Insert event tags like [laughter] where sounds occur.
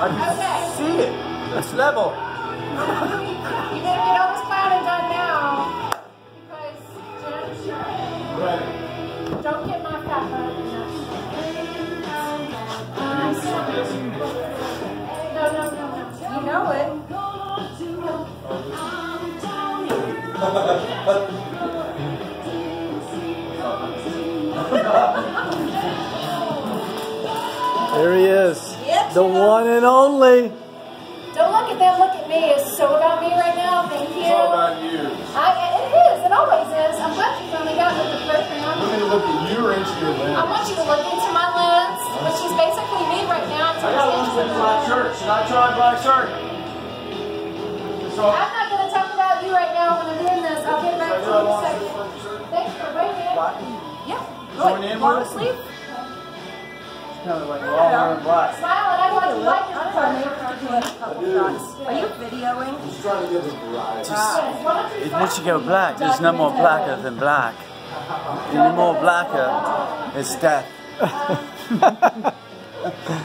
I can Okay. see it. It's level. You better get all this clouding done now. Because, Jen, don't get my fat butt. Um, no, no, no, no. You know it. [laughs] There he is. Yep, The one and only. Don't look at them, look at me. It's so about me right now. Thank you. It's all about you. I, it is. It always is. I'm glad you finally got with the program. We're going to look at you or into your lens. I want you to look into my lens, which is basically me right now. I got one with black shirt. Should I try black shirt? So, I'm not going to talk about you right now when I'm doing this. I'll get back to you in a second. Thanks for waiting. black. Yep. Join in long with it? sleeve. Kind of like we're all wearing black. Smile and I want you like I'm it. trying to get a couple shots. Are you videoing? Just trying to give us variety. Yes, why don't you It start? go black. There's no more blacker than black. [laughs] Any more blacker, it's death. [laughs]